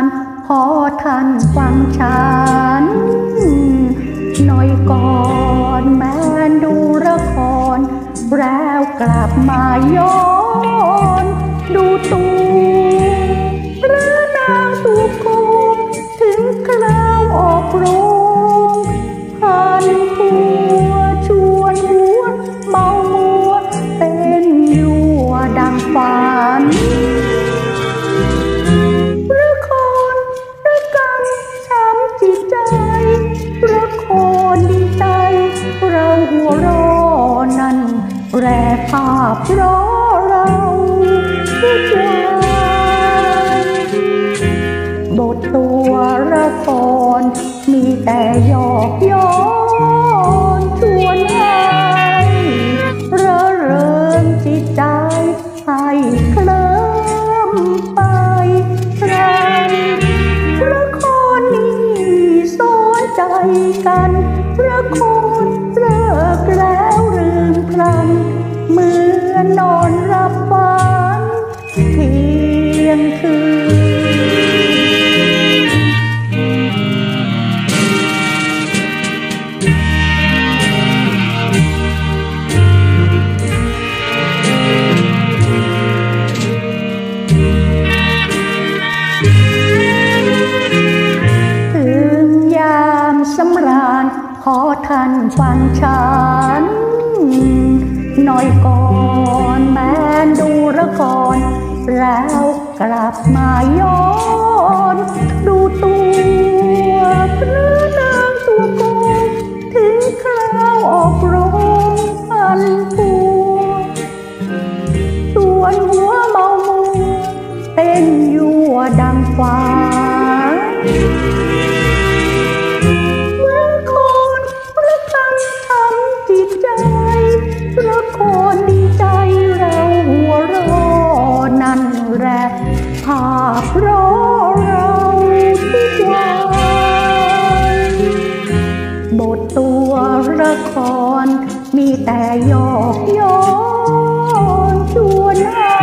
านขอท่านฟังฉันหน่อยก่อนแม่ดูละครแล้วกลับมาย้อน หัวรอนั้นแรภาพรอเราทุกวันบทตัวละครมีแต่หยอกย้อนชวนให้ระเริงจิตใจให้เคลิ้มไปใครละครนี้สอนใจกัน ละครเลิกแล้วลืมพลันเมื่อนอนรับฝันเพียงคืนถึงยามสำราญ ขอท่านฟังฉัน หน่อยก่อนแม้นดูละครแล้วกลับมาย้อน ดูตัวพระนางตัวโกงถึงคราวออกโรงพันผัวส่วนหัวเมามัวเต้นยั่วดังฟ้า ละคร มีแต่หยอกย้อนชวนให้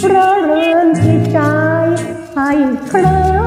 เพลินจิตใจให้เคลิ้